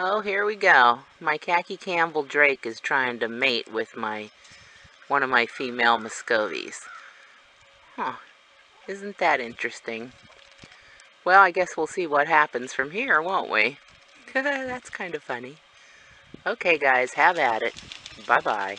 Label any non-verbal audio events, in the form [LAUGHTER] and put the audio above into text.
Oh, here we go. My khaki Campbell Drake is trying to mate with my one of my female Muscovies. Huh. Isn't that interesting? Well, I guess we'll see what happens from here, won't we? [LAUGHS] That's kind of funny. Okay, guys, have at it. Bye-bye.